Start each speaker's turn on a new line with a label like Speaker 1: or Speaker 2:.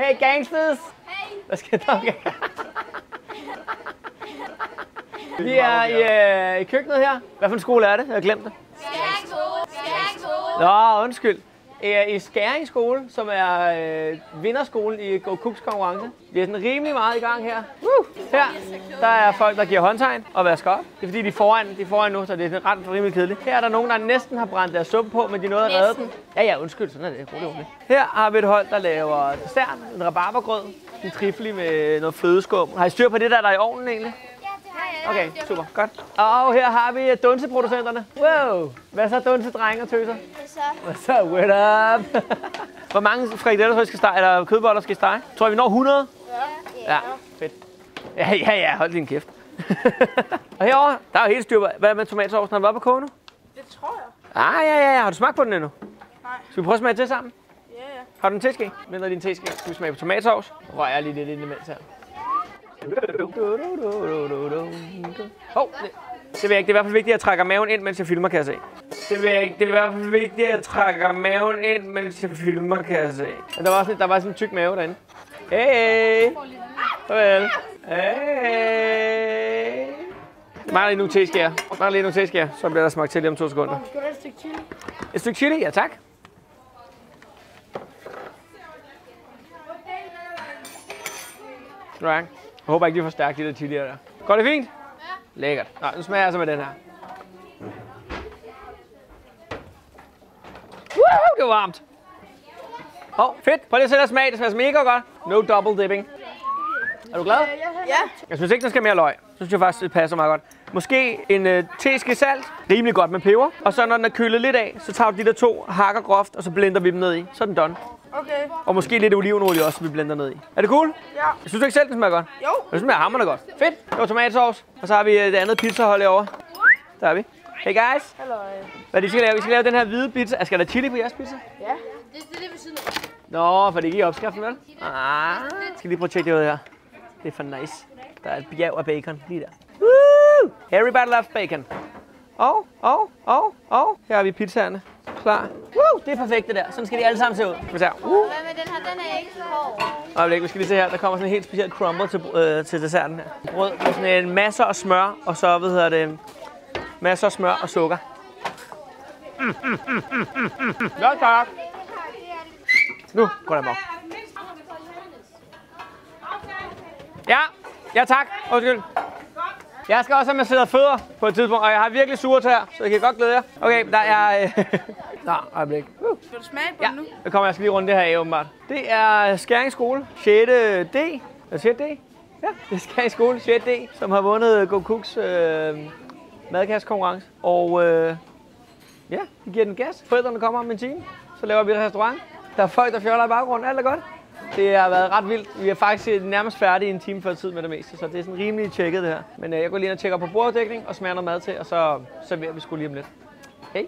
Speaker 1: Hey gangsters! Hvad skal der? Okay. Vi er i, øh, i køkkenet her. Hvad for en skole er det? Jeg har glemt det. Nå, undskyld. Er i Skæring skole, som er øh, vinderskolen i Go Cooks konkurrence. Vi er sådan rimelig meget i gang her. Woo! Her, der er folk, der giver håndtegn og vasker op. Det er fordi, de er foran, de er foran nu, så det er ret rimelig kedeligt. Her er der nogen, der næsten har brændt deres suppe på, men de nåede at redde den. Ja, ja, undskyld, sådan er det. Rolig, rolig. Her har vi et hold, der laver dessert, en rabarbergrød, en trifle med noget flødeskum. Har I styr på det der, der er i ovnen egentlig? Okay, super, godt. Og her har vi dunseproducenterne. Wow! Hvad så dunse, drenge og tøser? Hvad så? What up? Hvor mange frikadeller tror I skal stege, eller kødboller skal I stege? Tror I, vi når 100? Ja. Ja, fedt. Ja, ja, ja, hold din kæft. og herovre, der er jo helt styr på, hvad med tomatsovsen? Har du været på koge nu?
Speaker 2: Det tror jeg.
Speaker 1: Ah, ja, ja, ja. Har du smagt på den endnu?
Speaker 2: Nej.
Speaker 1: Skal vi prøve at smage til sammen?
Speaker 2: Ja, ja.
Speaker 1: Har du en teske? Mindre din teske. Skal vi smage på tomatsovs? Rører jeg lige lidt ind imens her. Hov, det, det vil jeg ikke. Det er i hvert fald vigtigt, at jeg trækker maven ind, mens jeg filmer, kan jeg se. Det vil jeg ikke. Det er i hvert fald vigtigt, at jeg trækker maven ind, mens jeg filmer, kan jeg se. Og der var sådan, der var sådan en tyk mave derinde. Hey! Farvel. Hey! Jeg mangler lige nogle teskærer. Jeg mangler lige nogle teskærer, så bliver der smagt til lige om to sekunder.
Speaker 2: Skal du have et stykke chili?
Speaker 1: Et stykke chili? Ja, tak. Right. Jeg håber ikke, de får stærkt de der chilier der. Går det fint? Lækkert. Nå, nu smager jeg altså med den her. Woo, det var varmt. Åh, oh, fedt. Prøv lige at sætte smag. Det smager mega godt. No double dipping. Er du glad?
Speaker 2: Ja.
Speaker 1: Jeg synes ikke, der skal mere løg. Så synes jeg faktisk, det passer meget godt. Måske en øh, teske salt, rimelig godt med peber. Og så når den er kølet lidt af, så tager du de der to, hakker groft, og så blender vi dem ned i. Så er den done.
Speaker 2: Okay.
Speaker 1: Og måske lidt olivenolie også, vi blender ned i. Er det cool?
Speaker 2: Ja.
Speaker 1: Jeg synes du ikke selv, det smager godt?
Speaker 2: Jo.
Speaker 1: Jeg synes, det hammerende godt. Fedt. Det var tomatsauce. Og så har vi øh, det andet pizzahold herovre. Der er vi. Hey guys.
Speaker 2: Hallo.
Speaker 1: Hvad er det, I skal lave? Vi skal lave den her hvide pizza. Skal der chili på jeres pizza?
Speaker 2: Ja.
Speaker 3: Det, det er det ved siden af.
Speaker 1: Nå, for det er ikke i opskriften, vel? Ah. Skal lige prøve at tjekke det ud her. Det er for nice. Der er et bjerg af bacon lige der. Woo! Everybody loves bacon. Og, og, og, og. Her har vi pizzaerne. Klar. Woo! Det er perfekt det der. Sådan skal de alle sammen se ud. Her. Uh.
Speaker 3: Hvad med den her? Den er ikke så hård.
Speaker 1: Øjeblik, vi skal lige se her. Der kommer sådan en helt speciel crumble til, øh, til desserten her. Brød med sådan en masser af smør, og så, hvad hedder det, masser af smør og sukker. Mm, mm, mm, mm, mm, mm, mm. Ja, tak. Nu går der mok. Ja, ja tak. Undskyld. Jeg skal også have masseret fødder på et tidspunkt, og jeg har virkelig sure tær, så jeg kan godt glæde jer. Okay, der er... Øh... Nå, øjeblik. Uh.
Speaker 2: Skal du smage på
Speaker 1: Ja,
Speaker 2: den nu?
Speaker 1: det kommer jeg skal lige runde det her af, åbenbart. Det er Skæring Skole, 6. D. Er det 6. D? Ja, det er Skæring Skole, 6. D, som har vundet Go Cooks øh, madkassekonkurrence. Og øh, ja, vi giver den gas. Forældrene kommer om en time, så laver vi et restaurant. Der er folk, der fjoller i baggrunden. Alt er godt. Det har været ret vildt. Vi er faktisk nærmest færdige en time før tid med det meste, så det er sådan rimelig tjekket det her. Men øh, jeg går lige ind og tjekker på borddækning og smager noget mad til, og så serverer vi sgu lige om lidt. Hey.